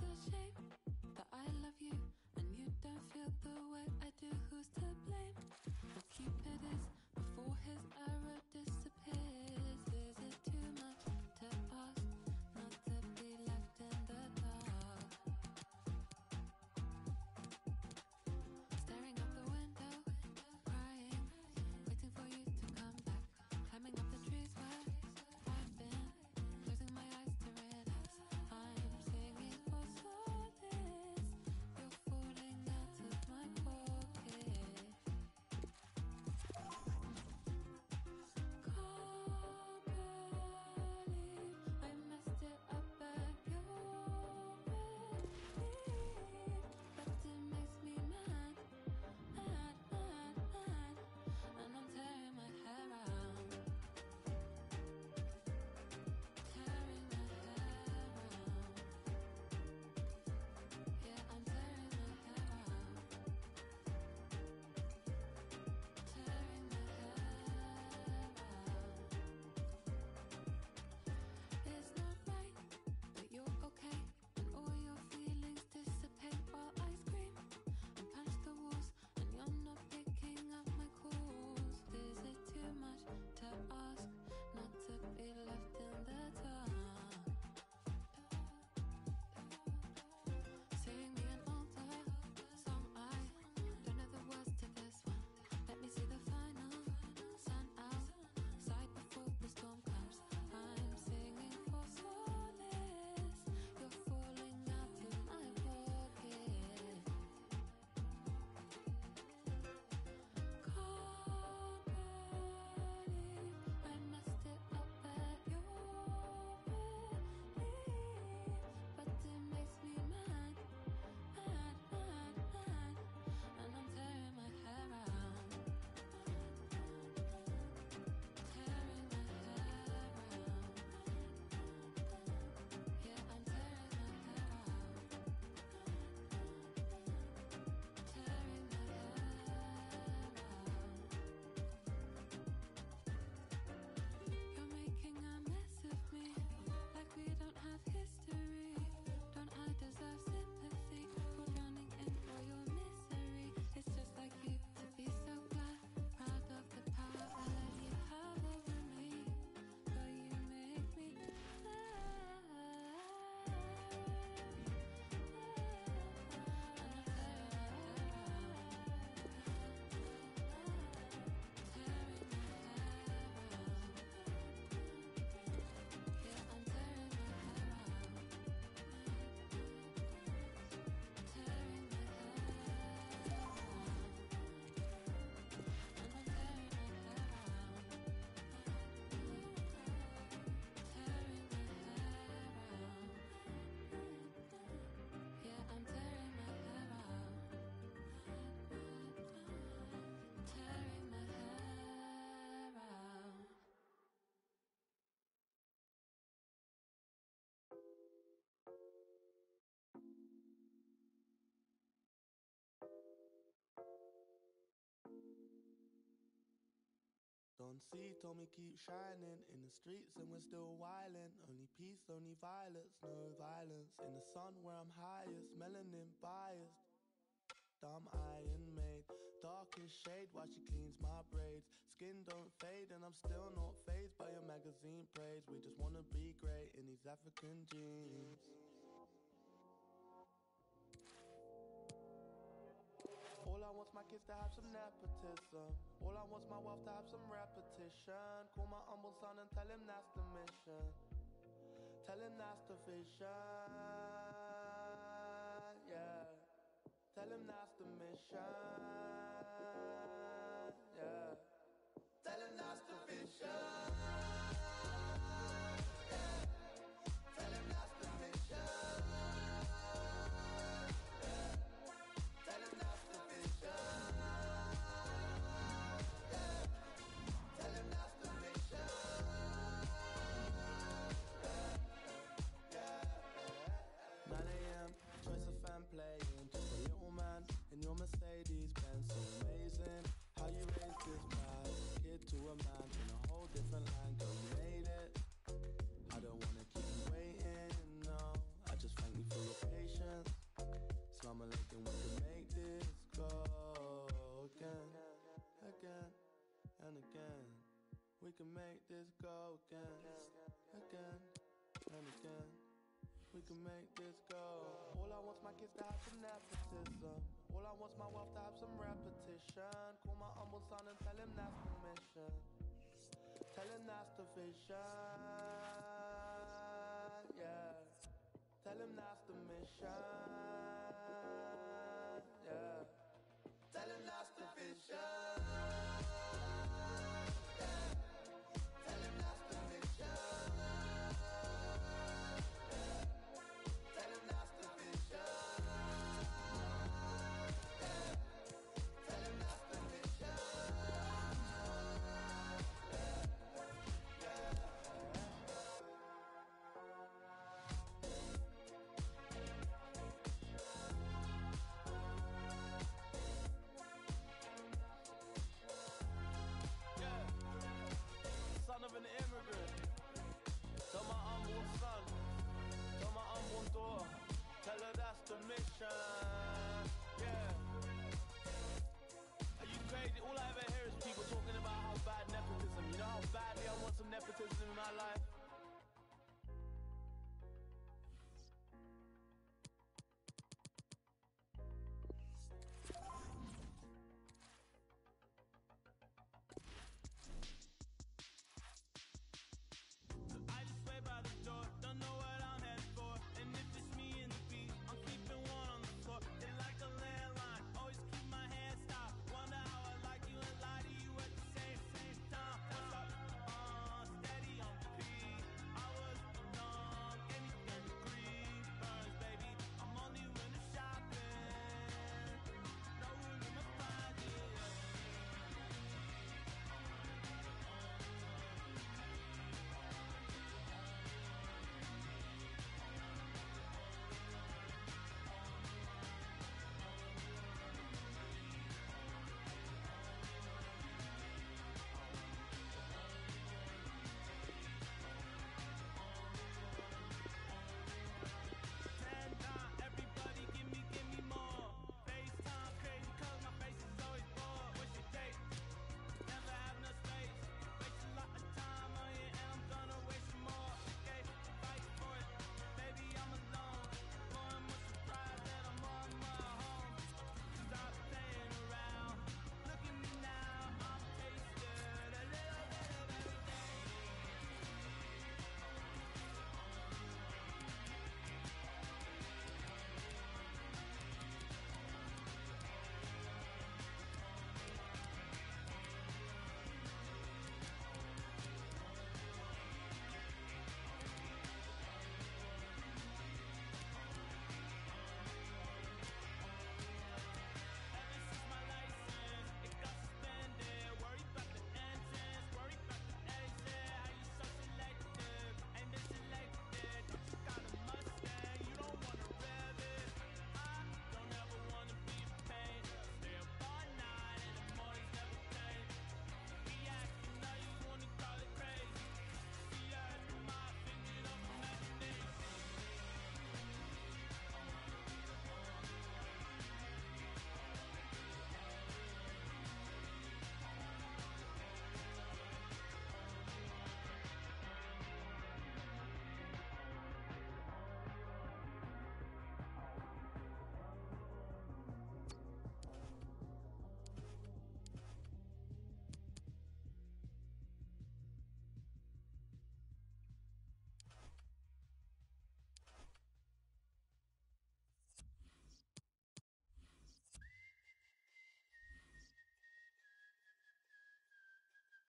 shame that I love you and you don't feel the way I do? Who's to blame? Unseen told me keep shining in the streets and we're still wildin'. Only peace, only violence, no violence. In the sun where I'm highest, melanin biased. Dumb iron maid, darkest shade while she cleans my braids. Skin don't fade and I'm still not phased by your magazine praise. We just wanna be great in these African jeans. All I want's my kids to have some nepotism. All I want's my wealth to have some repetition. Call my humble son and tell him that's the mission. Tell him that's the vision. Yeah. Tell him that's the mission. Can make this go again, again, and again. We can make this go. All I want's my kids to have some nepotism. All I want's my wealth to have some repetition. Call my humble son and tell him that's the mission. Tell him that's the vision. Yeah. Tell him that's